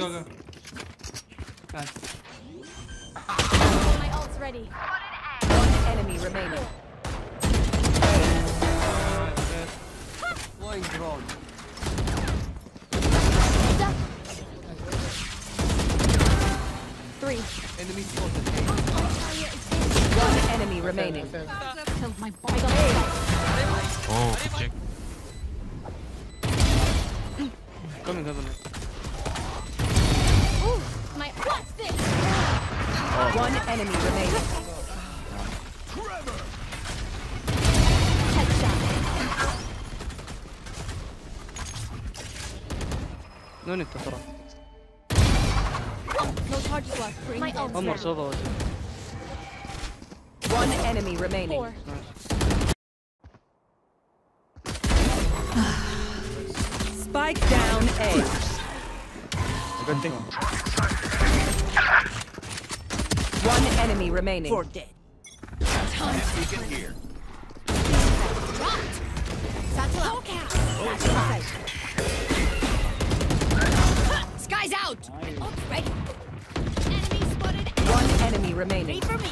go, go. Nice. My ult's ready. One enemy remaining. Flying drone. Three. Enemy spotted. One enemy remaining. Killed my body. Oh, check. Coming, coming. One enemy remaining. Headshot. No need to throw. No charges left. Bring my ult's One more solo. One enemy remaining. Four. Spike down A. Good thing. One enemy remaining. Dropped. Satchel out. Satchel out. Sky's out. Ult's ready. Enemy spotted. One enemy remaining. Wait for me.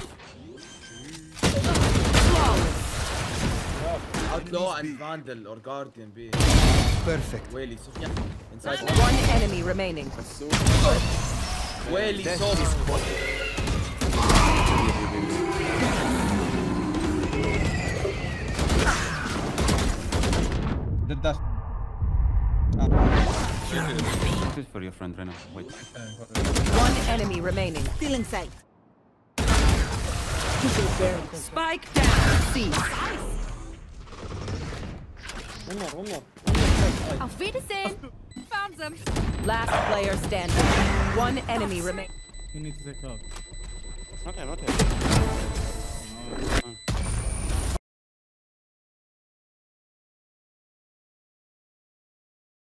Outlaw and Vandal or Guardian B. Perfect. Whaley, Sofia. Inside One enemy remaining. Whaley, Sof. The dust. This is for your friend, Rena. Wait. One enemy remaining. Feeling safe. Spike down C. One more, one more. Auf Wiedersehen. Found them. Last player standing. One enemy remaining. You need to take out. Okay, okay.